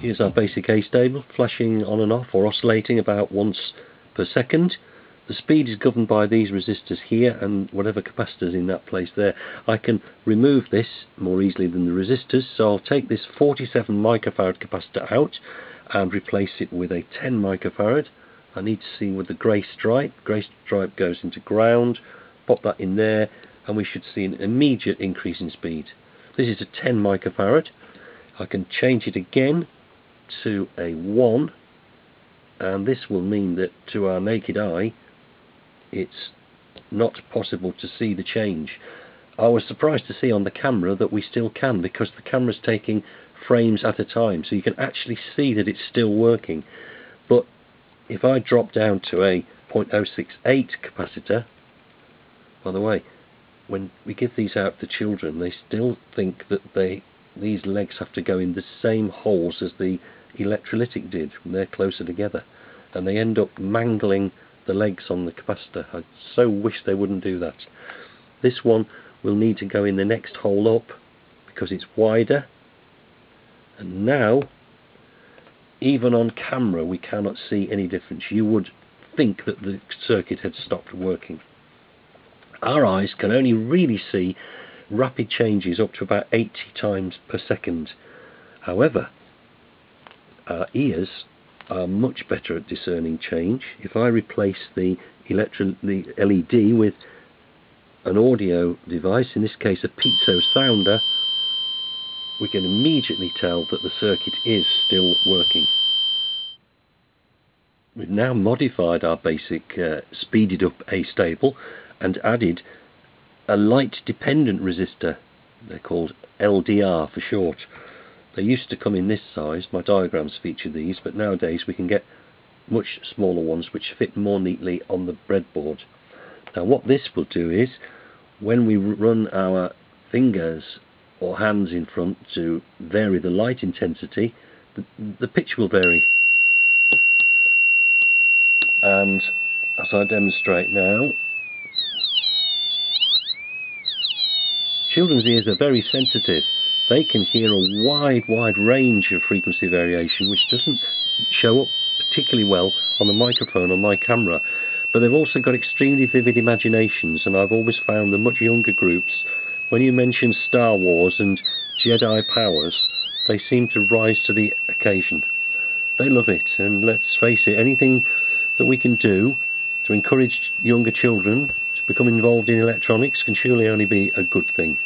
Here's our basic astable, flashing on and off or oscillating about once per second. The speed is governed by these resistors here and whatever capacitors in that place there. I can remove this more easily than the resistors, so I'll take this 47 microfarad capacitor out and replace it with a 10 microfarad. I need to see with the grey stripe. Grey stripe goes into ground, pop that in there, and we should see an immediate increase in speed. This is a 10 microfarad. I can change it again to a 1 and this will mean that to our naked eye it's not possible to see the change. I was surprised to see on the camera that we still can because the camera's taking frames at a time so you can actually see that it's still working but if I drop down to a 0.068 capacitor by the way when we give these out to children they still think that they these legs have to go in the same holes as the electrolytic did they're closer together. And they end up mangling the legs on the capacitor. I so wish they wouldn't do that. This one will need to go in the next hole up because it's wider. And now even on camera we cannot see any difference. You would think that the circuit had stopped working. Our eyes can only really see rapid changes up to about 80 times per second however our ears are much better at discerning change if I replace the, electro the LED with an audio device in this case a piezo sounder we can immediately tell that the circuit is still working. We've now modified our basic uh, speeded up astable and added a light dependent resistor. They're called LDR for short. They used to come in this size, my diagrams feature these, but nowadays we can get much smaller ones which fit more neatly on the breadboard. Now what this will do is, when we run our fingers or hands in front to vary the light intensity, the, the pitch will vary. And as I demonstrate now, children's ears are very sensitive. They can hear a wide, wide range of frequency variation which doesn't show up particularly well on the microphone on my camera. But they've also got extremely vivid imaginations and I've always found the much younger groups when you mention Star Wars and Jedi powers, they seem to rise to the occasion. They love it, and let's face it, anything that we can do to encourage younger children to become involved in electronics can surely only be a good thing.